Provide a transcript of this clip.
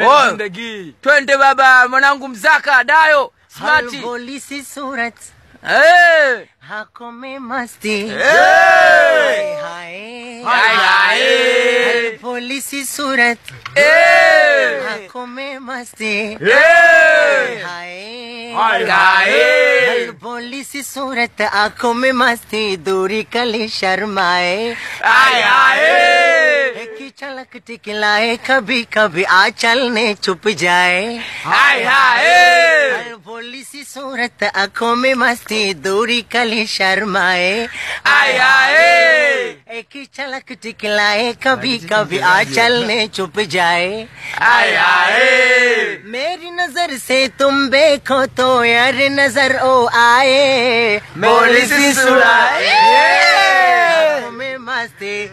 Oh. zindagi twende baba mwanangu mzaka dayo smati भोली सी सूरत hey. आंखों में मस्ती Hey. हाय हाय हाय हर भोली सी सूरत Hey. आंखों में मस्ती Hey. हाय हाय हाय हर भोली सी सूरत आंखों में मस्ती दूरी कली शर्माए हाय हाय की झलक टिकलाए कभी कभी आंचल ने छुप जाए। हाय हाय भोली सी सूरत आँखों में मस्ती दूरी कली शर्माए। हाय हाय! एक ही झलक टिकलाए कभी कभी आंचल ने छुप जाए। हाय हाय! मेरी नज़र से तुम देखो तो यार नज़र ओ आए। बोली सी सुनाए। में मस्ती.